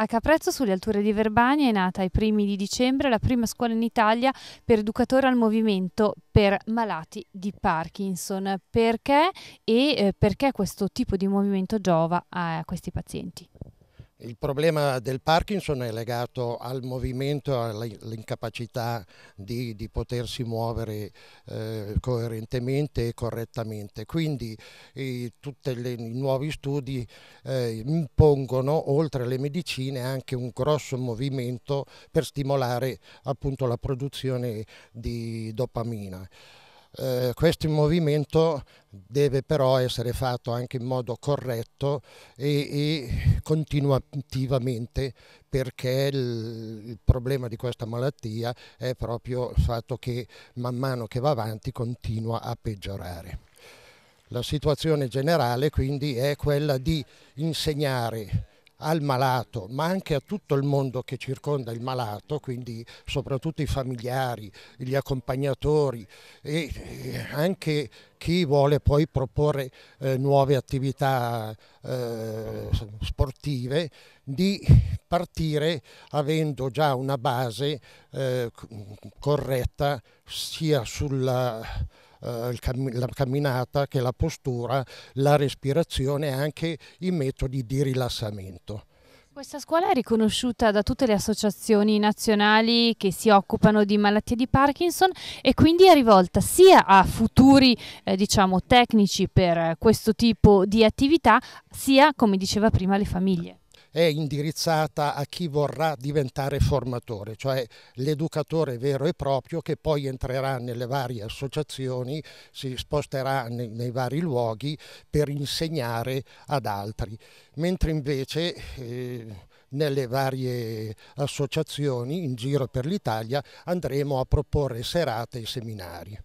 A Caprezzo, sulle alture di Verbania, è nata ai primi di dicembre la prima scuola in Italia per educatori al movimento per malati di Parkinson. Perché e eh, perché questo tipo di movimento giova a questi pazienti? Il problema del Parkinson è legato al movimento, all'incapacità di, di, potersi muovere eh, coerentemente e correttamente. Quindi tutti i nuovi studi eh, impongono, oltre alle medicine, anche un grosso movimento per stimolare appunto la produzione di dopamina. Eh, questo movimento deve però essere fatto anche in modo corretto e, e continuativamente perché il, il, problema di questa malattia è proprio il fatto che man mano che va avanti continua a peggiorare. La situazione generale quindi è quella di insegnare al malato, ma anche a tutto il mondo che circonda il malato, quindi soprattutto i familiari, gli accompagnatori e anche chi vuole poi proporre eh, nuove attività eh, sportive, di partire avendo già una base eh, corretta sia sulla eh, la camminata che la postura, la respirazione e anche i metodi di rilassamento. Questa scuola è riconosciuta da tutte le associazioni nazionali che si occupano di malattie di Parkinson e quindi è rivolta sia a futuri eh, diciamo, tecnici per questo tipo di attività, sia, come diceva prima, alle famiglie è indirizzata a chi vorrà diventare formatore, cioè l'educatore vero e proprio che poi entrerà nelle varie associazioni, si sposterà nei, nei vari luoghi per insegnare ad altri, mentre invece eh, nelle varie associazioni in giro per l'Italia andremo a proporre serate e seminari.